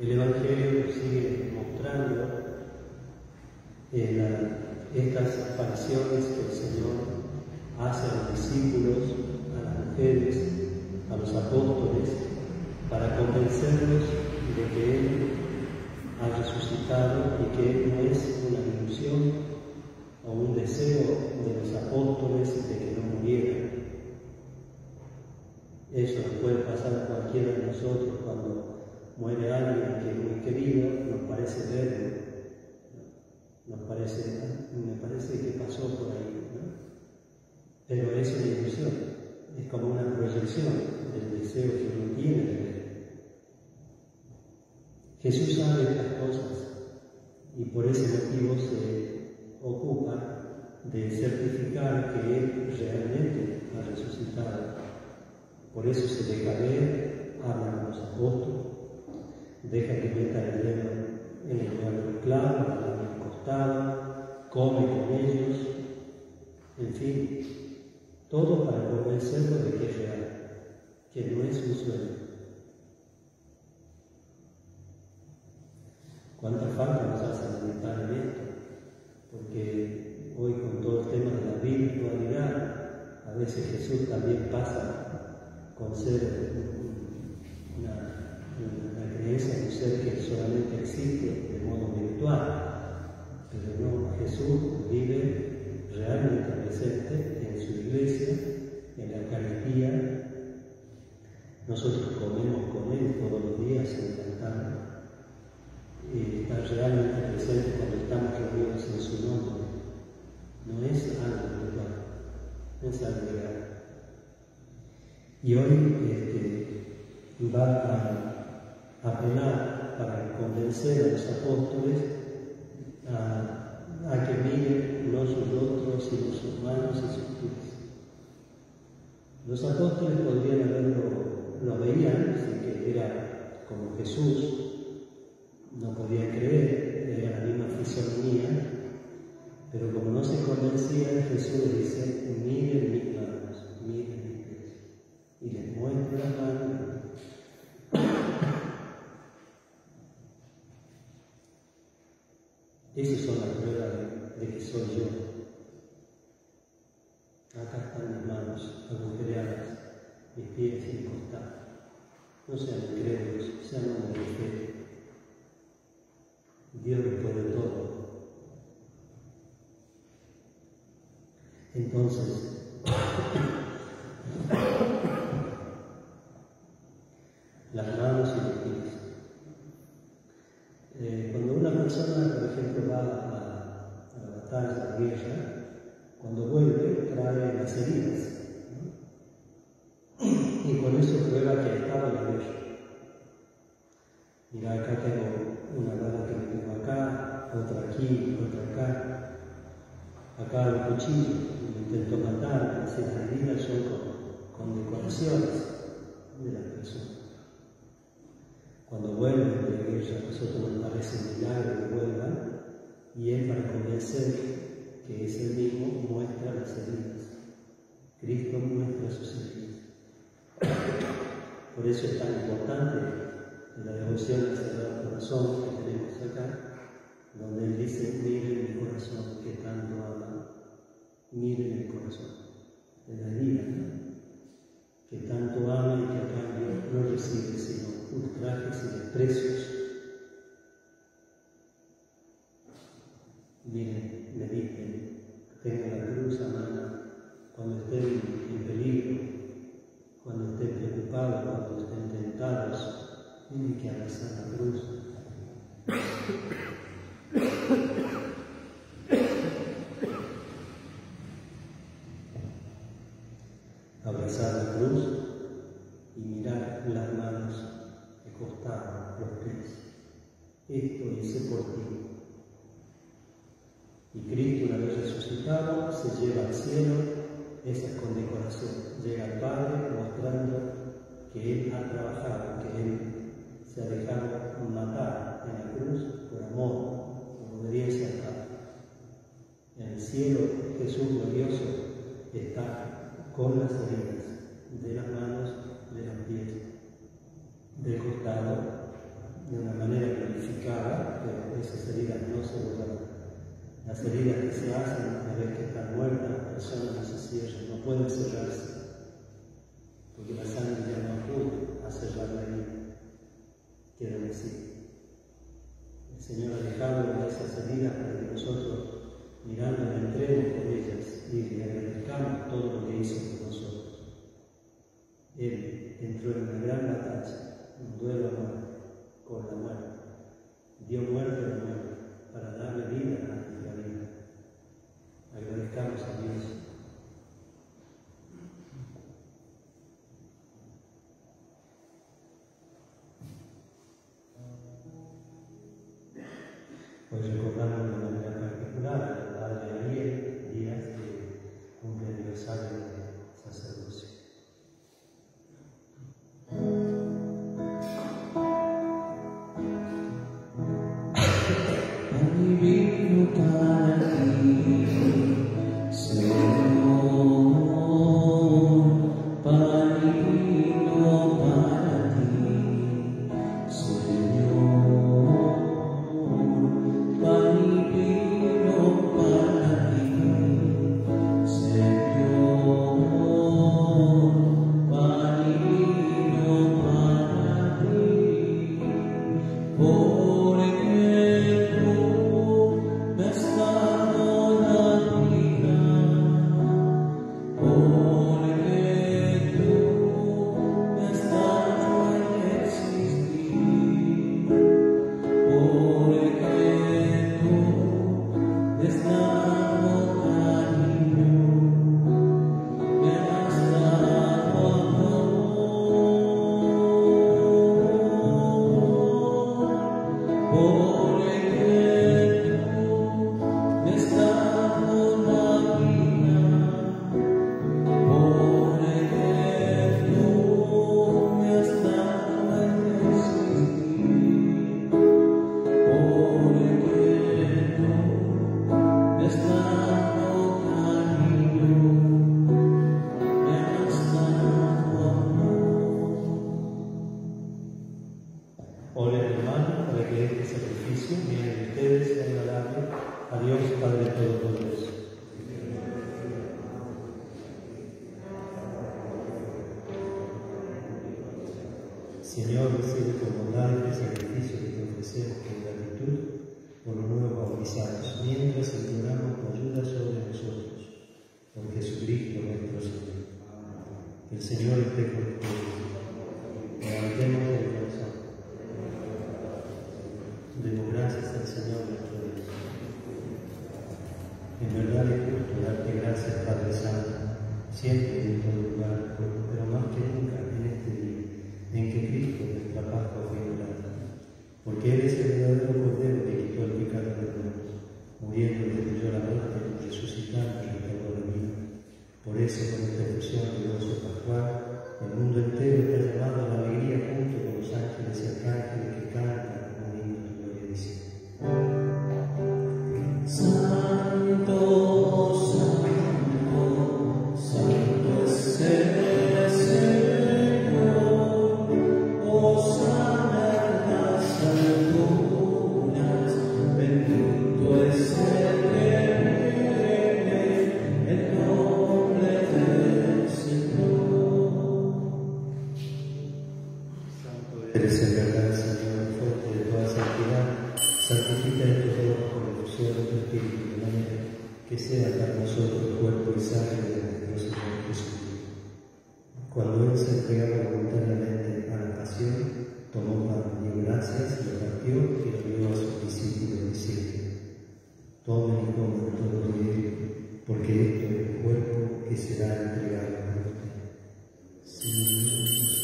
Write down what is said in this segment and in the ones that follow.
El Evangelio sigue mostrando eh, estas apariciones que el Señor hace a los discípulos, a las mujeres, a los apóstoles, para convencerlos de que Él ha resucitado y que Él no es una ilusión o un deseo de los apóstoles de que no murieran. Eso nos puede pasar a cualquiera de nosotros cuando muere alguien que es muy querido, nos parece verlo, nos parece, me parece que pasó por ahí, ¿no? Pero es una ilusión, es como una proyección del deseo que uno tiene de ver. Jesús sabe estas cosas y por ese motivo se ocupa de certificar que Él realmente ha resucitado. Por eso se deja ver, habla los apóstoles, deja que meta el dedo en el lugar del en el costado, come con ellos, en fin, todo para convencerlos de que es real, que no es un sueño. ¿Cuánta falta nos hace meditar en esto? Porque hoy con todo el tema de la virtualidad, a veces Jesús también pasa con ser una, creencia de un ser que solamente existe de modo virtual. Pero no, Jesús vive realmente presente en su iglesia, en la Eucaristía. Nosotros comemos con Él todos los días en cantar y está realmente presente cuando estamos reunidos en su nombre. No es algo virtual, no es algo real. Y hoy este, va a, apelar para convencer a los apóstoles a, que miren los rostros y los manos y sus pies. Los apóstoles podrían haberlo, lo veían, así que era como Jesús, no podían creer, era la misma fisonomía, pero como no se convencían, Jesús dice, miren mis manos, miren mis pies, y les muestra las manos. Esas son las pruebas de, que soy yo. Acá están mis manos agujereadas, mis pies y mi costado. No sean incrédulos, sean hombres de fe. Dios lo puede todo. Entonces, las manos y los pies. Eh, cuando una persona, por ejemplo, va a, a, la batalla, a la guerra, cuando vuelve trae las heridas. ¿no? Y con eso prueba que estaba en la. Mira, acá tengo una bala que tengo acá, otra aquí, otra acá. Acá el cuchillo, me intento matar, las heridas son con, con decoraciones de las personas. Cuando vuelven de la guerra, nosotros nos parece milagro que vuelvan, y él para convencer que es el mismo muestra las heridas. Cristo muestra sus heridas. Por eso es tan importante la devoción al Sagrado Corazón que tenemos acá, donde Él dice, miren mi corazón que tanto ama, miren el corazón, de la herida, que tanto ama y que a cambio no recibe sino ultrajes y desprecios. Miren, mediten, tengan la cruz a mano cuando estén en peligro, cuando estén preocupados, cuando estén tentados, tienen que abrazar la cruz. abrazar la cruz y mirar las manos de costado, los pies. Esto hice por ti. Y Cristo, una vez resucitado, se lleva al cielo esa condecoración. Llega al Padre mostrando que Él ha trabajado, que Él se ha dejado matar en la cruz por amor, por obediencia al Padre. En el cielo Jesús glorioso está con las heridas de las manos, de los pies, del costado, de una manera glorificada, pero esas heridas no se borran. Las heridas que se hacen una vez que está muerta, la persona no se cierran, no pueden cerrarse, porque la sangre ya no acude a cerrar la herida, quedan así. El Señor ha dejado esas heridas para que nosotros, mirando, entremos con ellas y le agradezcamos todo lo que hizo por nosotros. Él entró en una gran batalla, un duelo a muerte, con la muerte. Dio muerte a la muerte para darle vida a nuestra vida. Agradezcamos a Dios. Divino para ti, Señor, Oren hermano para que este sacrificio viene de ustedes sea agradable a Dios Padre Todopoderoso. Señor, recibe con bondad este sacrificio que te ofrecemos con gratitud por los nuevos bautizados, mientras imploramos tu ayuda sobre nosotros, por Jesucristo nuestro Señor. Que el Señor esté con ustedes. Levantemos el corazón. Demos gracias al Señor nuestro Dios. En verdad es justo darte gracias, Padre Santo, siempre en todo lugar, pero que sea para nosotros cuerpo y sangre de nuestro Señor Jesucristo. Cuando Él se voluntariamente a la pasión, tomó pan, dio gracias, lo partió y lo dio a sus discípulos diciendo, Tomen y coman todo de ello, porque esto es el cuerpo que será entregado por ustedes. Señor Jesús,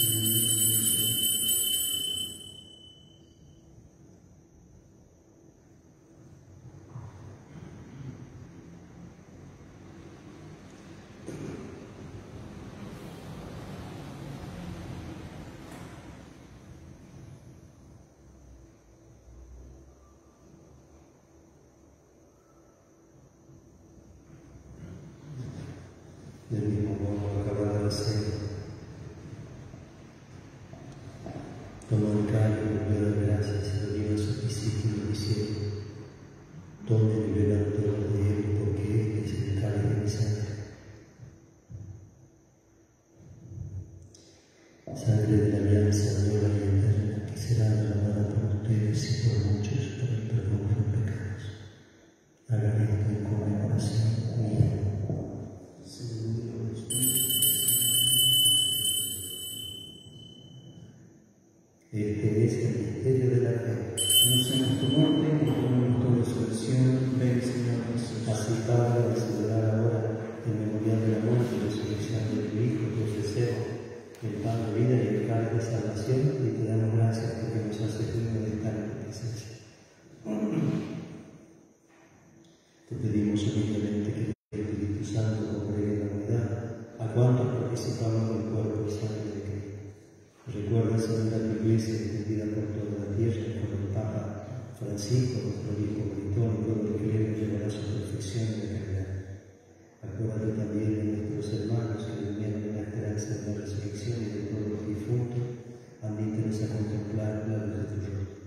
Señor Jesús. Del mismo modo, acabada la cena, tomó el cáliz, gracias y lo dio a sus discípulos diciendo, Francisco, nuestro Britón, y todo el clero llevará a su perfección y caridad. Acuérdate también de nuestros hermanos que durmieron en la esperanza de la resurrección y de todos los difuntos, admítenos a contemplar la luz de tu rostro.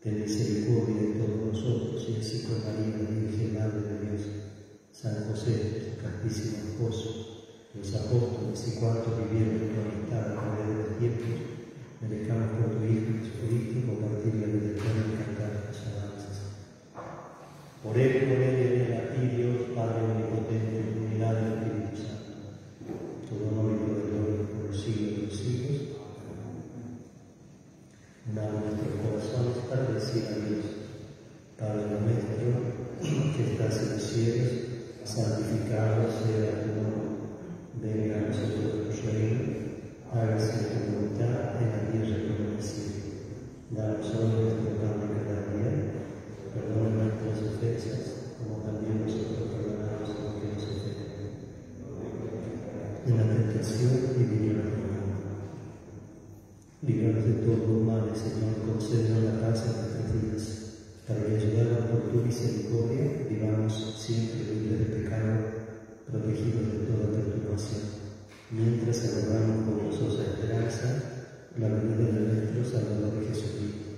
Ten misericordia de todos nosotros y así con María, la Virgen Madre de Dios, San José, su castísimo esposo, los apóstoles y cuantos vivieron en tu amistad a través de los tiempos, merezcamos por tu Hijo Jesucristo compartir la eterna y cantar tus alabanzas. Por él, por él y en a ti, Dios, Padre omnipotente, unidad del Espíritu Santo. Todo honor y toda gloria por los siglos de los siglos. Unamos nuestros corazones para decir a Dios, Padre nuestro, que estás en los cielos, santificado sea tu nombre. Venga a nosotros tu reino, hágase Danos hoy de cada día, perdona nuestras ofensas, como también nosotros perdonamos a los que nos ofenden. En la tentación y líbranos del mal. Líbranos de todo mal, Señor, concédenos la paz en nuestras vidas, para que ayudados por tu misericordia, vivamos siempre libres de pecado protegidos de toda perturbación, mientras aguardamos con gozosa esperanza la venida de nuestro Salvador Jesucristo.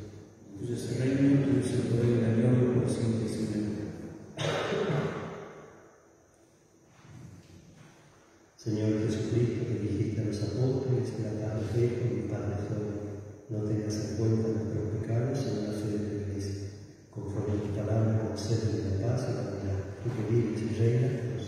Tuyo es el reino, tuyo es el poder y la gloria por siempre siempre. Señor Jesucristo, que dijiste a los apóstoles la tarde dejo mi Padre solo, no tengas en cuenta nuestros pecados, sino la fe de tu iglesia. Conforme a tu palabra, concédele la paz y la unidad, tú que vives y reinas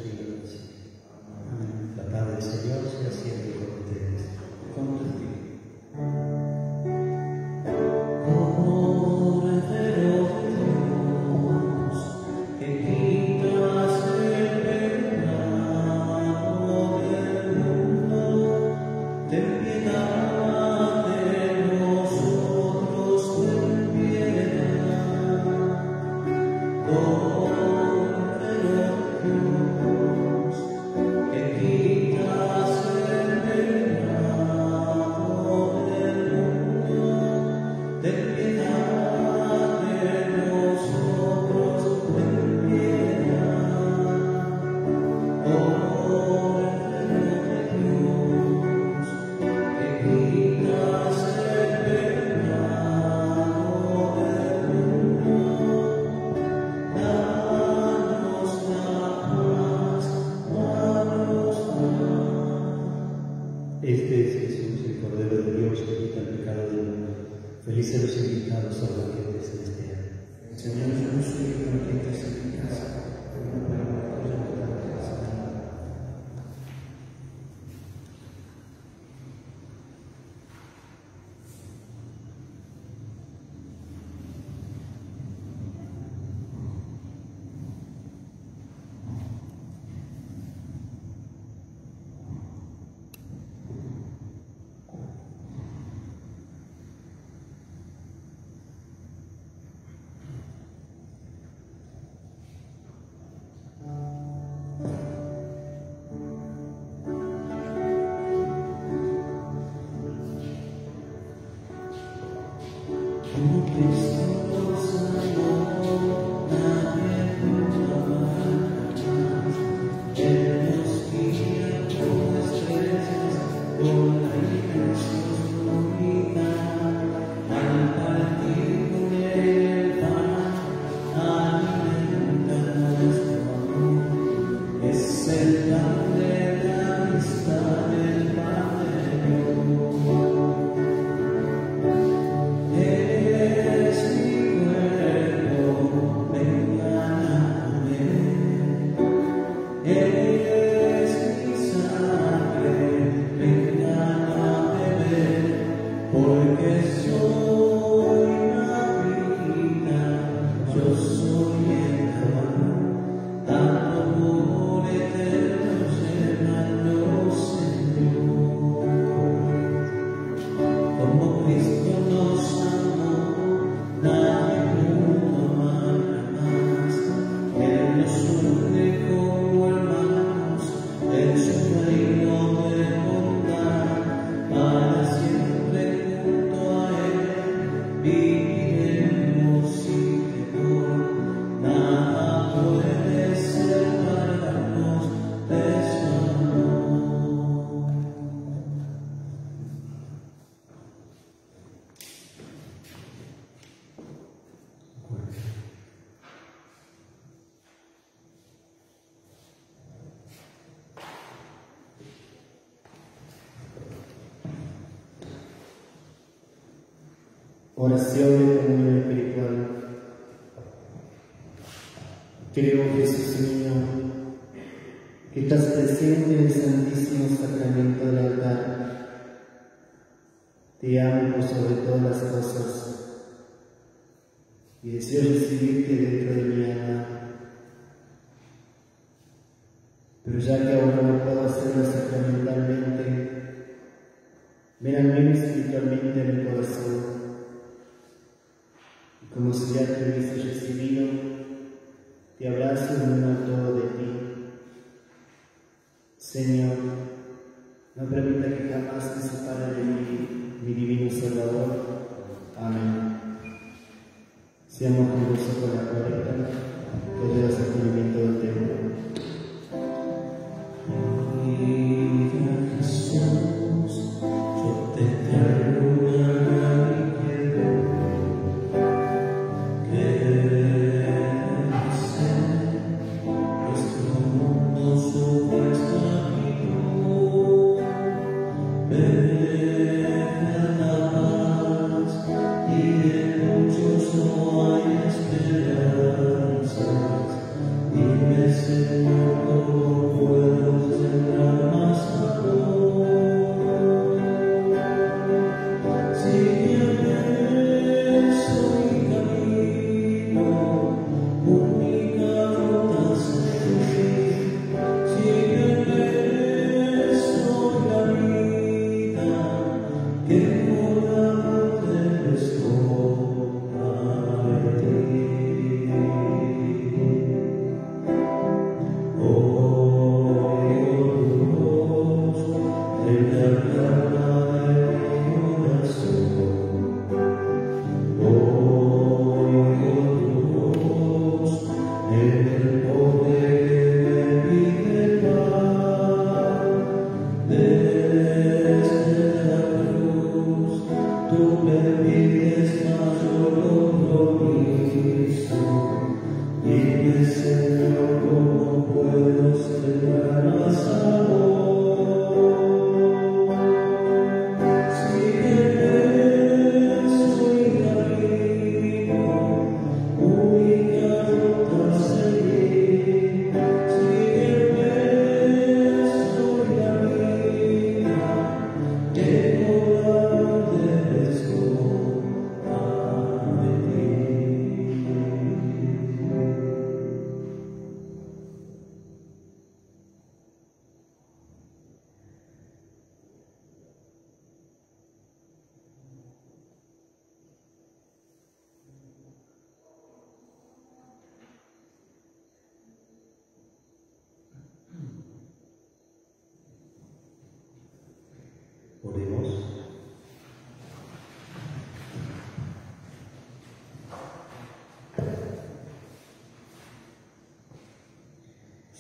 be. Oración de comunión espiritual. Creo, Jesús mío, que estás presente en el Santísimo Sacramento del altar. Te amo por sobre todas las cosas y deseo recibirte dentro de mi alma. Pero ya que ahora no puedo hacerlo sacramentalmente, ven al menos espiritualmente a mi corazón. Si ya te hubiese recibido, te abrazo y me uno a todo de ti. Señor, no permita que jamás me separe de mí, mi divino Salvador. Amén. Seamos juntos con la correcta, que lleva el cumplimiento del templo.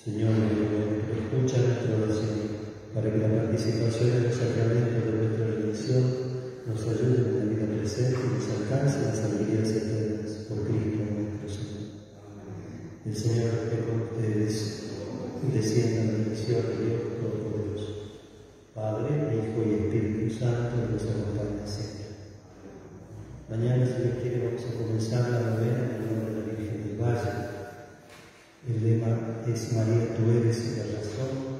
Señor, escucha nuestra oración para que la participación en los sacramentos de nuestra religión nos ayude en la vida presente y nos alcance las alegrías eternas por Cristo nuestro Señor. El Señor esté con ustedes y descienda la bendición de Dios Todopoderoso, Padre, Hijo y Espíritu Santo, nos acompaña siempre. Mañana, si Dios quiere, vamos a comer. es María, tú eres la razón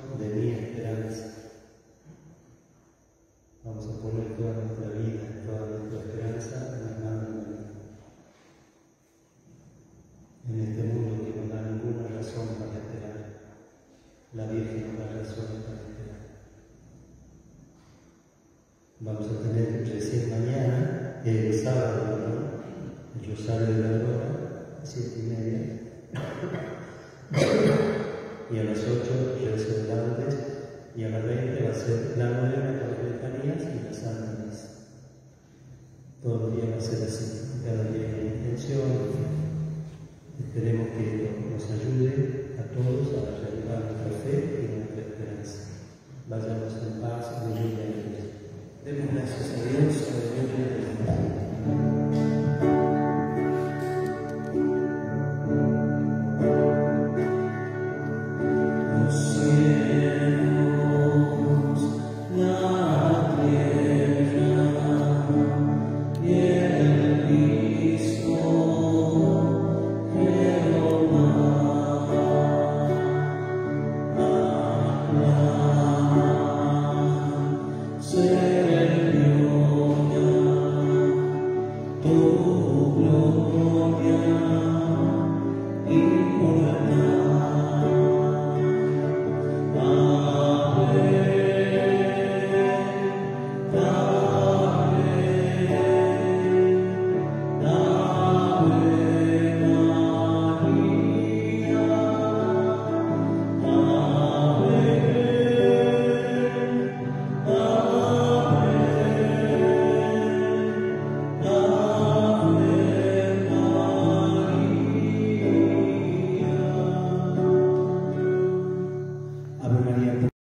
todos los días va a ser así, cada día hay una intención. Esperemos que nos ayude a todos a reanudar nuestra fe y nuestra esperanza. Vayamos en paz, de lluvia y Demos gracias a Dios, a la